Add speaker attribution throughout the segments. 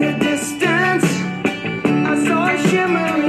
Speaker 1: distance, I saw a shimmer.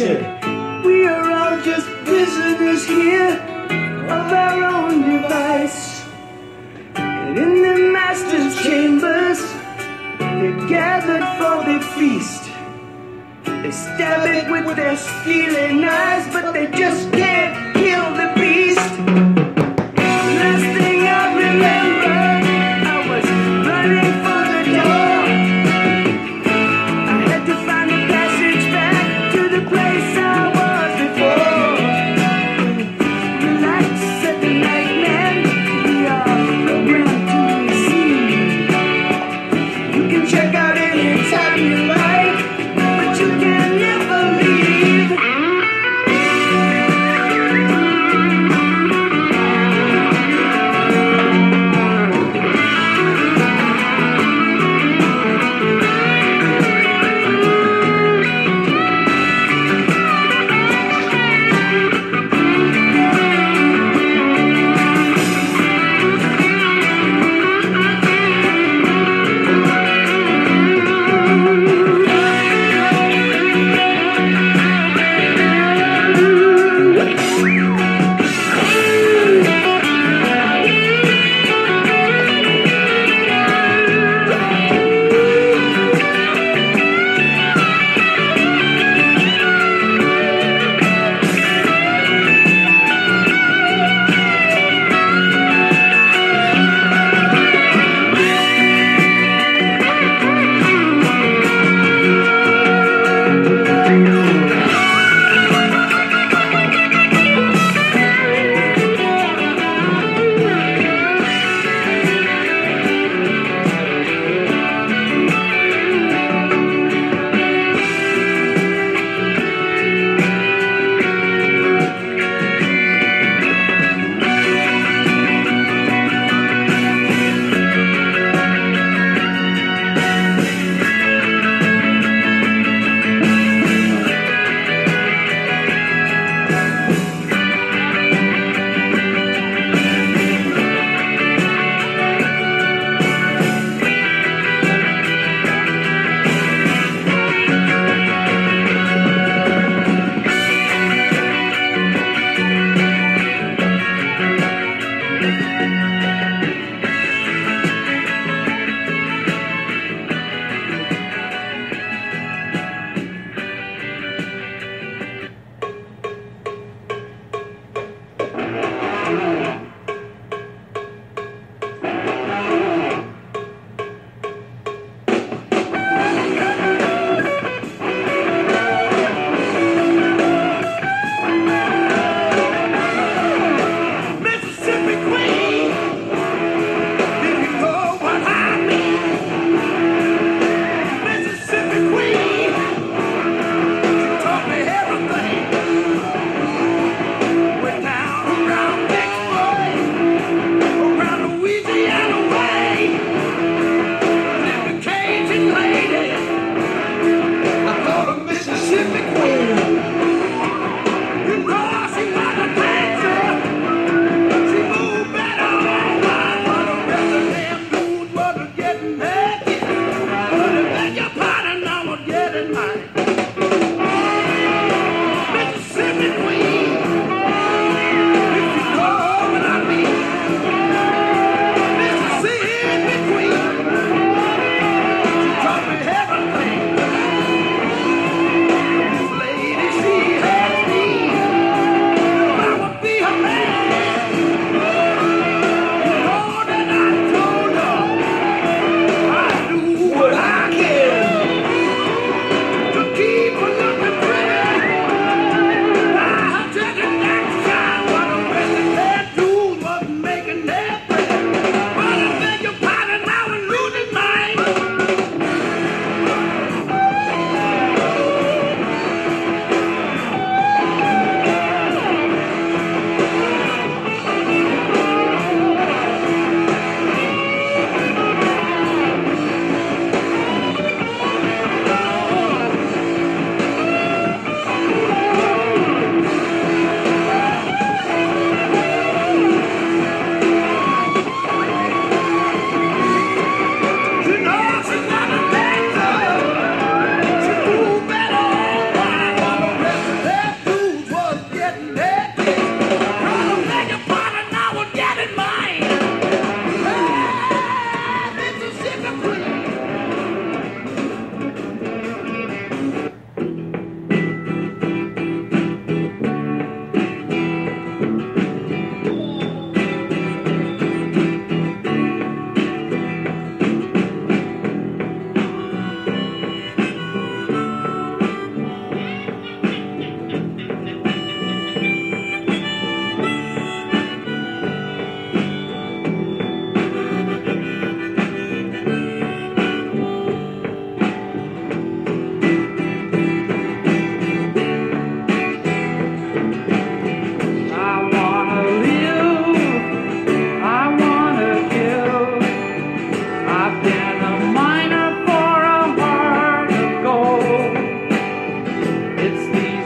Speaker 1: We are all just prisoners here of our own device. And in the master's chambers, they're gathered for the feast. They stab it with their stealing eyes, but they just can't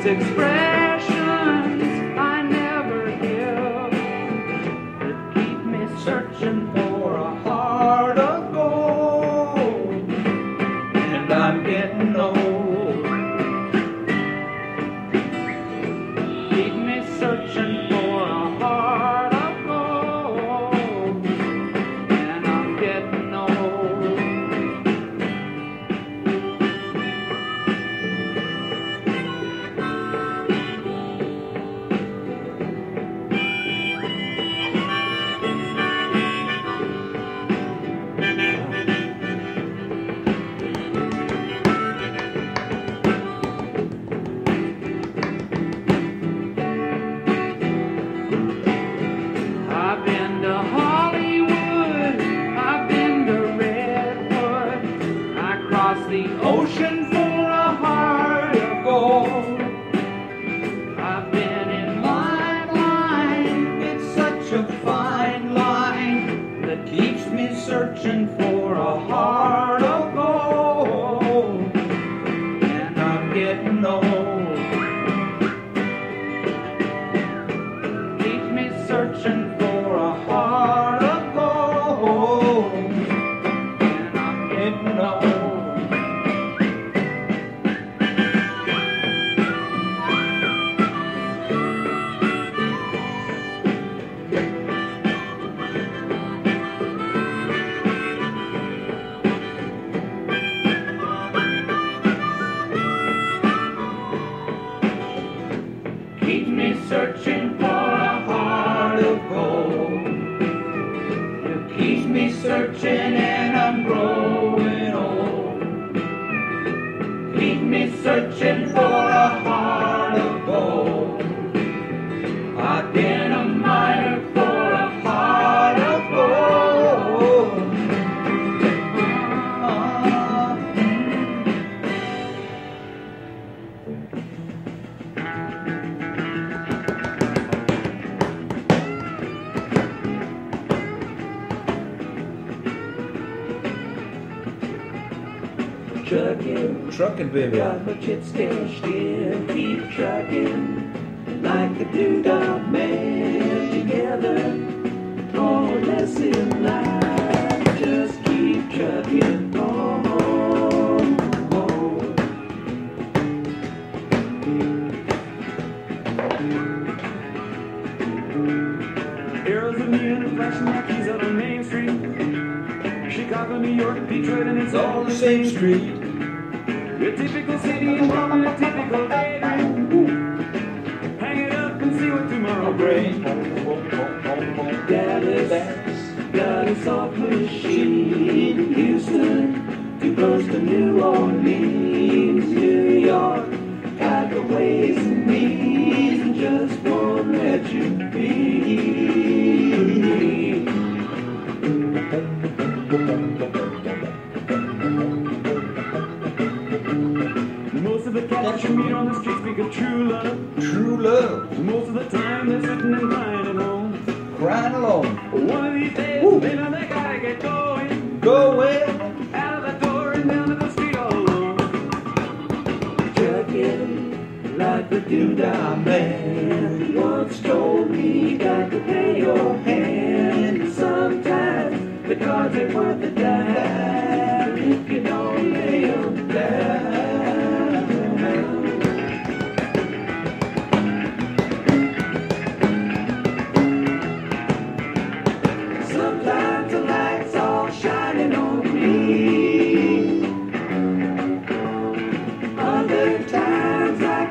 Speaker 1: express. the ocean for a heart of gold. I've been in line, it's such a fine line that keeps me searching for a heart of gold. And I'm getting old. Keeps me searching for a heart of gold. And I'm getting old. Keeps me searching and I'm growing old. Keep me searching Trucking,
Speaker 2: Trucking, baby.
Speaker 1: got my chips cashed in, keep trucking like the doodah man together. More or less in life, just keep trucking on.
Speaker 3: Arrows of neon and flashing marquees out on Main Street. Chicago, New York, Detroit, and it's all
Speaker 2: the same street.
Speaker 3: A typical city involving a typical daydream. Hang it up and see what tomorrow brings.
Speaker 1: Dallas, got a soft machine. Houston, too close to New Orleans. New York, got the ways and means, like the doodah man once told me you got to pay your hand. Sometimes the cards ain't worth a dime if you don't lay 'em down. Sometimes the lights all shining on me. Other times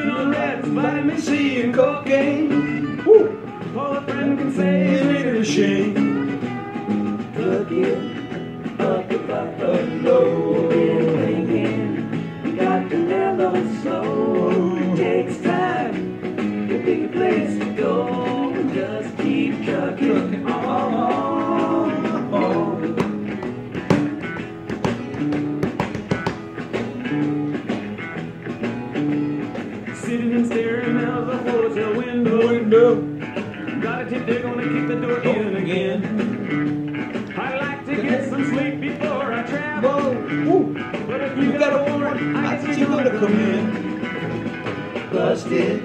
Speaker 3: Living on reds, vitamin C, and cocaine. Woo! All a friend can say is ain't it a shame?
Speaker 1: Plugging up the hanging. You got to mellow slow. It takes time to pick a place
Speaker 3: Tip they're gonna kick the door in again. I'd like to get some sleep before I travel. But if you
Speaker 2: You got a warrant. I think you're gonna come in.
Speaker 1: Busted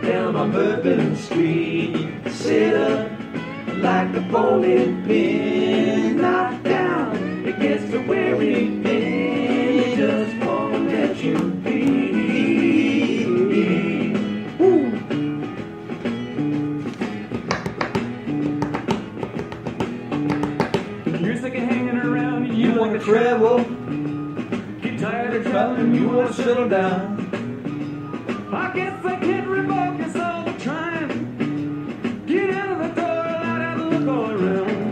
Speaker 1: down on Bourbon Street. Sit up like a bowling pin.
Speaker 3: Settle down. I guess I can't revoke your soul trying. Get out of the door, light out and look all around.